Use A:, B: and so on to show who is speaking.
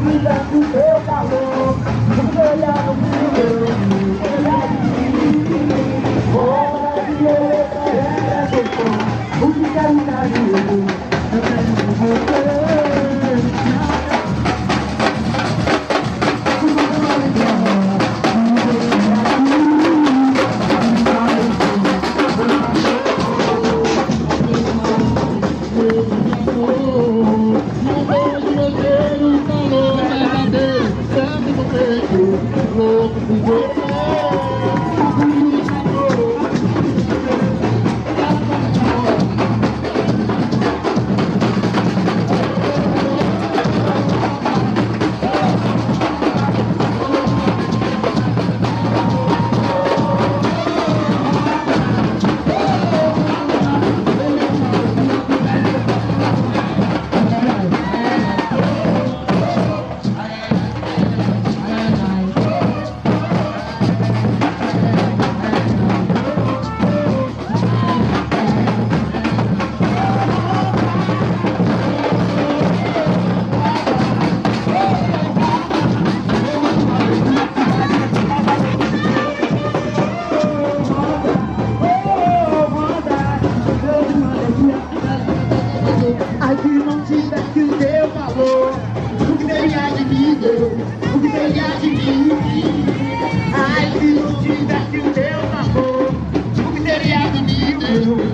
A: vida do meu calor, porque olhar no meu Ai, se não tivesse o teu amor, o que seria de mim?